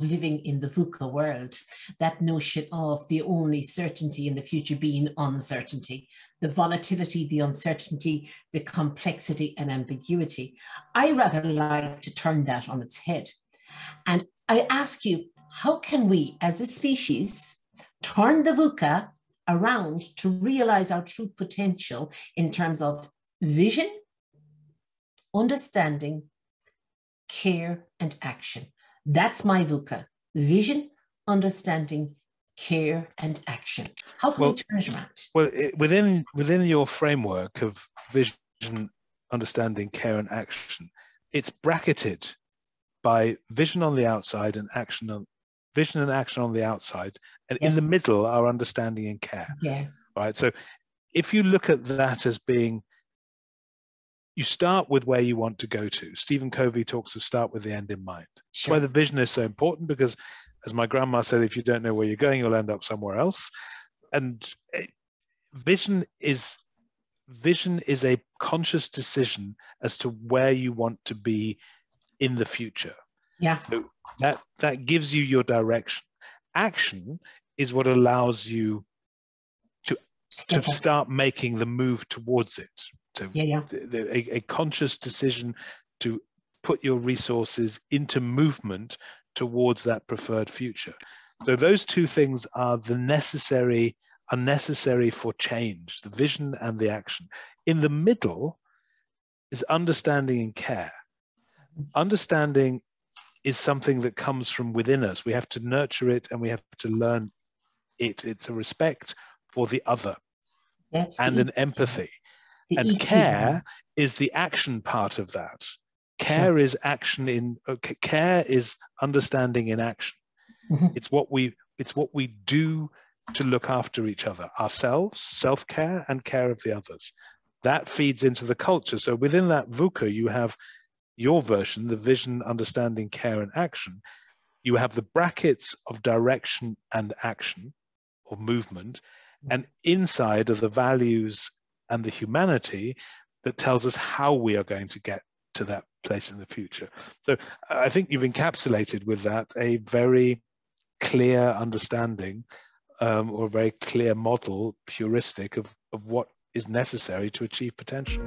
world, that notion of the only certainty in the future being uncertainty, the volatility, the uncertainty, the complexity and ambiguity. I rather like to turn that on its head. And I ask you, how can we as a species turn the VUCA around to realize our true potential in terms of vision, understanding, care, and action? That's my VUCA vision, understanding, care, and action. How can well, we turn it around? Well, it, within, within your framework of vision, understanding, care, and action, it's bracketed by vision on the outside and action on vision and action on the outside, and yes. in the middle are understanding and care. Yeah. Right. So if you look at that as being you start with where you want to go to. Stephen Covey talks of start with the end in mind. Sure. That's why the vision is so important because, as my grandma said, if you don't know where you're going, you'll end up somewhere else. And vision is vision is a conscious decision as to where you want to be in the future. Yeah. So that that gives you your direction. Action is what allows you to to start making the move towards it. To yeah, yeah. The, the, a, a conscious decision to put your resources into movement towards that preferred future. So those two things are the necessary are necessary for change, the vision and the action. In the middle is understanding and care. Understanding is something that comes from within us. We have to nurture it and we have to learn it. It's a respect for the other That's and an empathy. The and EQ. care is the action part of that. Care sure. is action in okay, care is understanding in action. Mm-hmm. It's what we it's what we do to look after each other, ourselves, self-care and care of the others. That feeds into the culture. So within that VUCA, you have your version, the vision, understanding, care, and action, you have the brackets of direction and action or movement, and inside are the values and the humanity that tells us how we are going to get to that place in the future. So I think you've encapsulated with that a very clear understanding um, or a very clear model, puristic, of, of what is necessary to achieve potential.